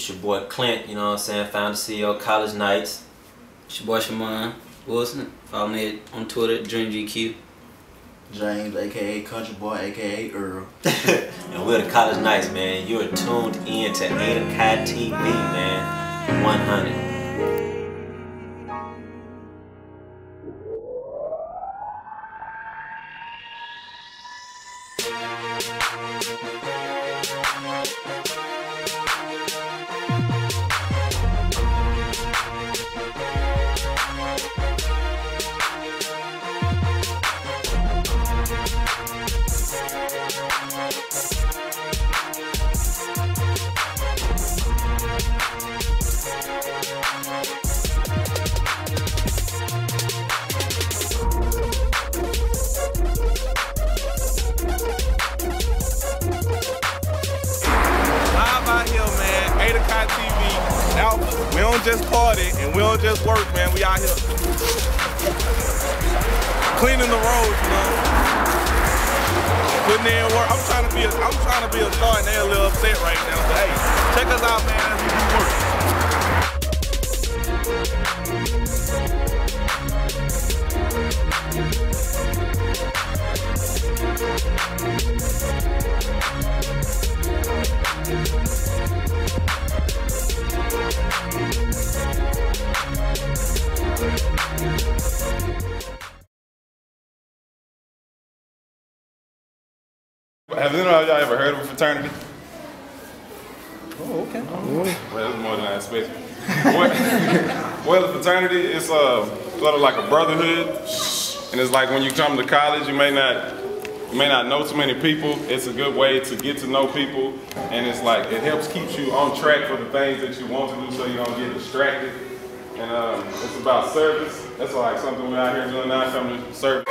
It's your boy Clint, you know what I'm saying? Founder CEO College Knights. It's your boy Shaman Wilson. Follow me on Twitter, DreamGQ. James, aka Country Boy, aka Earl. and we're the College Knights, man. You're tuned in to Eta Chi TV, man. 100. We don't just party and we don't just work, man. We out here cleaning the roads, know. Putting in work. I'm trying to be a I'm trying to be a star and they're a little upset right now. But hey, check us out, man, as we do Have any of y'all ever heard of a fraternity? Oh, okay. Well, it's more than I expected. well, a fraternity is uh, sort of like a brotherhood, and it's like when you come to college, you may not you may not know too many people. It's a good way to get to know people, and it's like it helps keep you on track for the things that you want to do, so you don't get distracted. And um, it's about service. That's like something we're out here doing now, coming to serve.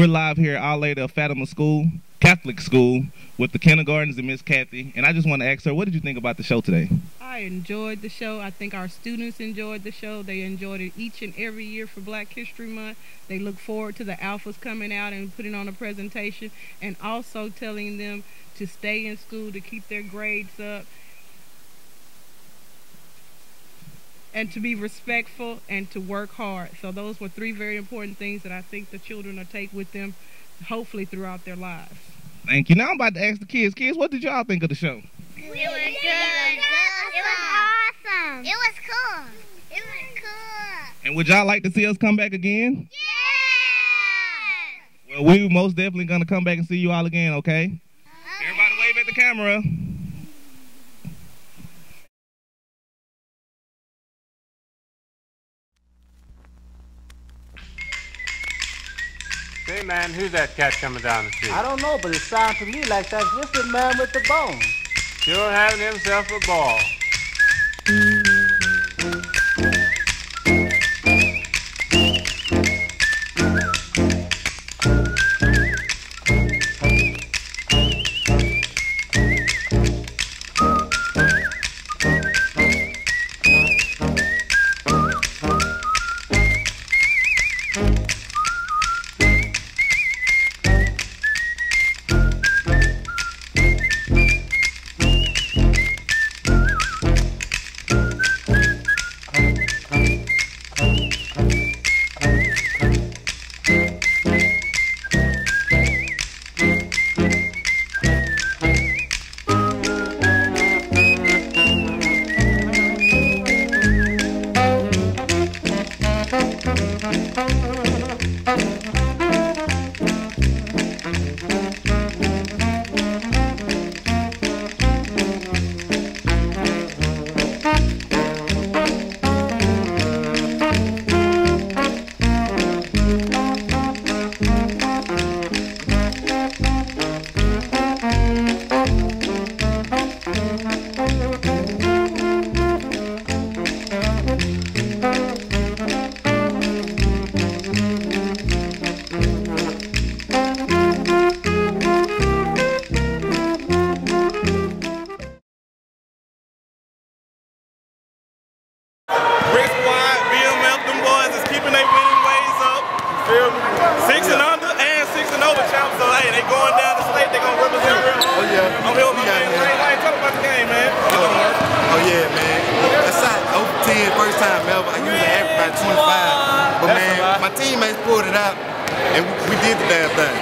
We're live here at Our Lady of Fatima School, Catholic School, with the kindergartens and Miss Kathy. And I just want to ask her, what did you think about the show today? I enjoyed the show. I think our students enjoyed the show. They enjoyed it each and every year for Black History Month. They look forward to the alphas coming out and putting on a presentation and also telling them to stay in school, to keep their grades up, and to be respectful and to work hard. So those were three very important things that I think the children will take with them, hopefully throughout their lives. Thank you. Now I'm about to ask the kids. Kids, what did y'all think of the show? It was good. It was awesome. It was cool. It was cool. And would y'all like to see us come back again? Yeah. Well, we most definitely gonna come back and see you all again, okay? okay. Everybody wave at the camera. Say, man, who's that cat coming down the street? I don't know, but it sounds to me like that's just the man with the bone. Sure having himself a ball. And we, we did the damn thing.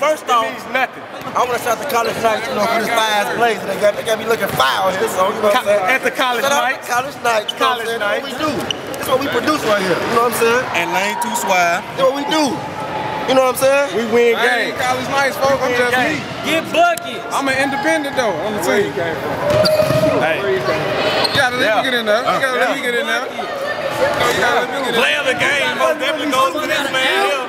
First off, nothing. I want to shout the college Knights, you know, for this fast blaze. They got, they got me looking foul here, so you know what I'm saying? At the college Shout out to nights. College Knights. you know what College saying? That's nights. what we do. That's what we produce right here. You know what I'm saying? And Lane 2 Swire. That's what we do. You know what I'm saying? We win I ain't games. college nice, folks. I'm just me. Get buckets. I'm an independent though on the team. Hey, You gotta let me get in there. You gotta let me get in there. You gotta let me get in play of the game most definitely goes to this man here.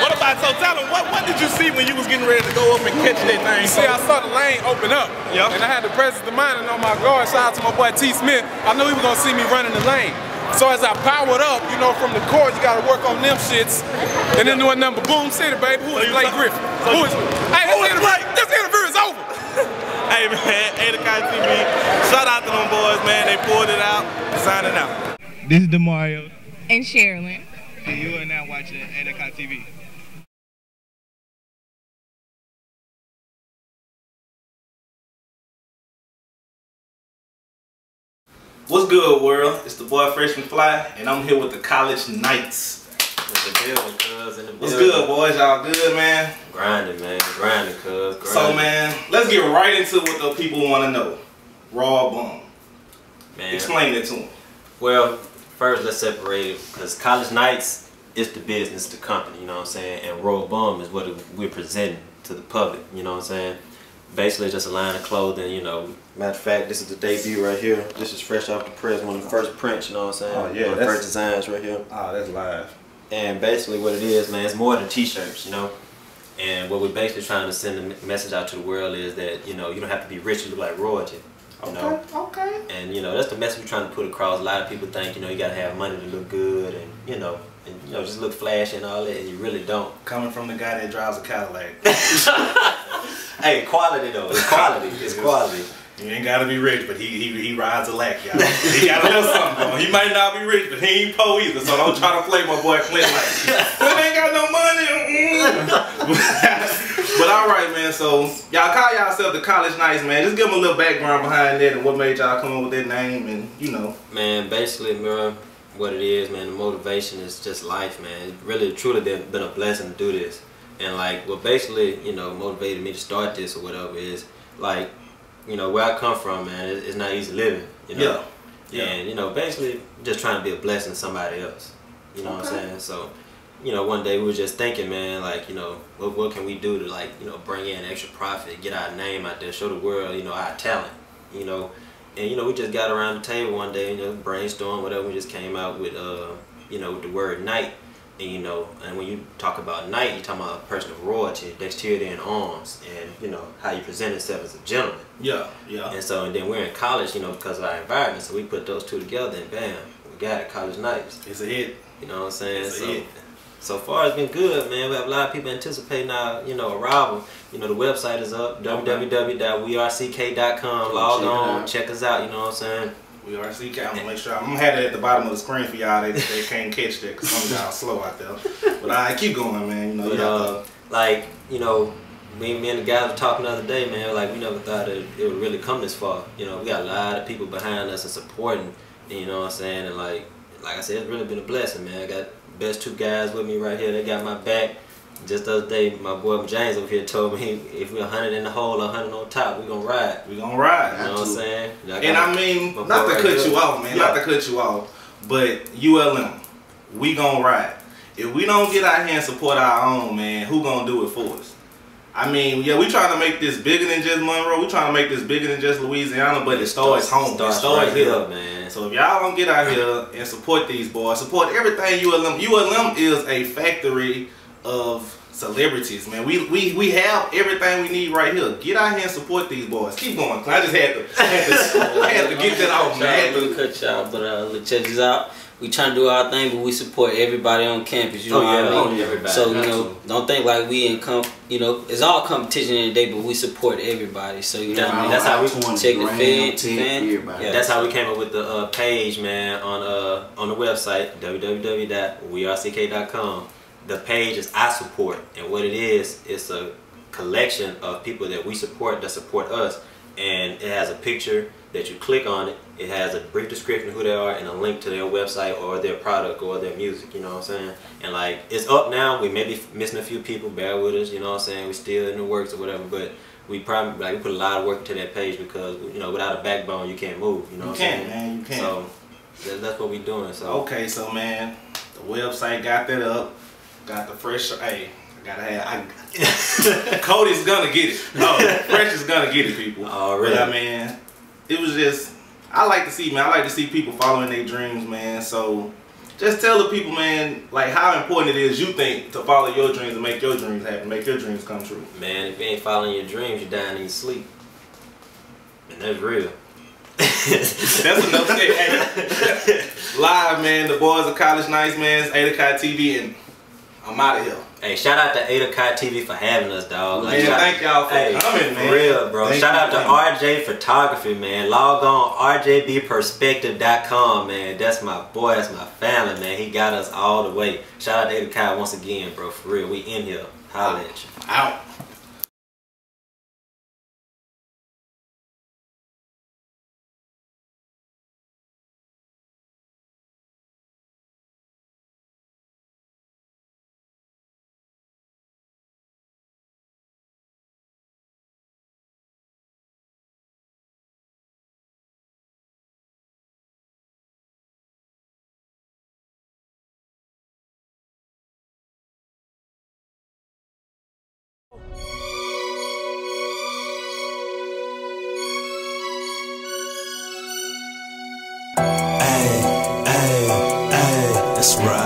What about so tell him what what did you see when you was getting ready to go up and catch that thing? See, I saw the lane open up. Yep. And I had the presence of mind and on my guard. Shout out to my boy T. Smith. I knew he was gonna see me running the lane. So as I powered up, you know, from the court, you gotta work on them shits. And then do a number, boom, city, baby. Who is Blake Griffin? so Who is? Hey, this Who is interview, Blake? this interview is over. Hey man, Adacon TV. Shout out to them boys, man. They pulled it out. Signing out. This is Demario, And Sherilyn. and you are now watching Adacon TV. What's good, world? It's the boy Freshman Fly, and I'm here with the College Knights. In the building, cuz. In the What's good, boys? Y'all good, man? Grinding, man. Grinding, cuz. Grinding. So, man, let's get right into what the people want to know. Raw bum. Man. Explain it to them. Well, first let's separate it because College Knights is the business, the company, you know what I'm saying, and Royal Bum is what we're presenting to the public, you know what I'm saying. Basically, just a line of clothing, you know. Matter of fact, this is the debut right here. This is fresh off the press, one of the first prints, you know what I'm saying. Oh, yeah, one of the that's- first designs right here. Ah, that's live. And basically, what it is, man, it's more than t-shirts, you know. And what we're basically trying to send a message out to the world is that you know you don't have to be rich to look like royalty. You know? okay. And you know that's the message we're trying to put across. A lot of people think you know you gotta have money to look good, and you know, and you know just look flashy and all that, and you really don't. Coming from the guy that drives a Cadillac. Hey, quality though, it's quality, it's quality. You ain't gotta be rich, but he he, he rides a lack, y'all. He got a little something going. He might not be rich, but he ain't po either. So don't try to play my boy Clint like Clint ain't got no money. But all right, man. So y'all call yourself the College Knights, man. Just give them a little background behind that and what made y'all come up with that name, and you know. Man, basically, bro, what it is, man, the motivation is just life, man. It really, truly been, been a blessing to do this. And like, what basically, you know, motivated me to start this or whatever is like, you know, where I come from, man, it's not easy living, you know. Yeah. Yeah. And you know, basically, just trying to be a blessing to somebody else. You know what I'm saying? So, you know, one day we were just thinking, man, like, you know, what what can we do to like, you know, bring in extra profit, get our name out there, show the world, you know, our talent, you know. And you know, we just got around the table one day, you know, brainstorm, whatever. We just came out with, uh, you know, with the word knight. And you know, and when you talk about knight, you're talking about a person of royalty, dexterity in arms, and you know how you present yourself as a gentleman. Yeah, yeah. And so, and then we're in college, you know, because of our environment. So we put those two together, and bam, we got it. College Knights. It's a hit. You know what I'm saying? It's a so, hit. So far it's been good, man. We have a lot of people anticipating our, you know, arrival. You know, the website is up, www.werck.com. Log Check on, check us out. You know what I'm saying? We are CK. I'm gonna make sure I'm gonna have it at the bottom of the screen for y'all that they can't catch that because some of y'all slow out there. But I keep going, man. You know, you uh, like, you know, me, me and the guys were talking the other day, man. Like, we never thought it, it would really come this far. You know, we got a lot of people behind us and supporting. You know what I'm saying? And like, like I said, it's really been a blessing, man. I got best two guys with me right here. They got my back. Just the other day, my boy James over here told me if we're 100 in the hole, 100 on top, we gonna ride. We gonna ride. You know what I'm saying? Y'all And I mean, not to right cut here. you off, man. Yeah. Not to cut you off. But ULM, we gonna ride. If we don't get out here and support our own, man, who gonna do it for us? I mean, yeah, we trying to make this bigger than just Monroe. We trying to make this bigger than just Louisiana, but it starts home. It starts right here, man. So if y'all don't get out here and support these boys, support everything ULM. ULM is a factory of celebrities, man. We we we have everything we need right here. Get out here and support these boys. Keep going. I just had to had to, I had to get that off, man. I had to- cut y'all, but uh, check this out. We trying to do our thing, but we support everybody on campus. You know Oh, what yeah. I mean? Everybody. So you know, don't think like we in comp. You know, it's all competition in the day, but we support everybody. So you know, what I mean? That's how we check the fed, fan. Yeah, that's how we came up with the uh, page, man, on uh on the website www.werck.com. The page is I support, and what it is, it's a collection of people that we support that support us, and it has a picture that you click on it. It has a brief description of who they are and a link to their website or their product or their music. You know what I'm saying? And like it's up now. We may be missing a few people. Bear with us. You know what I'm saying? We're still in the works or whatever, but. We probably like we put a lot of work into that page because you know without a backbone you can't move. You know You what I'm can't, saying? man, you can't. So that, that's what we doing. So Okay, so man, the website got that up. Got the fresh. Hey, I gotta have. I, Cody's gonna get it. No, Fresh is gonna get it, people. Oh, really? But I mean, it was just. I like to see, man. I like to see people following their dreams, man. So. Just tell the people, man, like how important it is you think to follow your dreams and make your dreams happen, make your dreams come true. man, if you ain't following your dreams, you're dying in your sleep, and that's real. That's enough. Hey, live, man. The boys of College Knights, man. It's Eta Chi TV, and I'm out of here. Hey, shout out to Eta Chi TV for having us, dog. Man, thank y'all for hey, coming, for man. real, bro. Thank shout out to. RJ Photography, man. Log on rjbperspective.com, man. That's my boy. That's my family, man. He got us all the way. Shout out to Eta Chi once again, bro. For real, we in here. Holla at you. Out. That's right.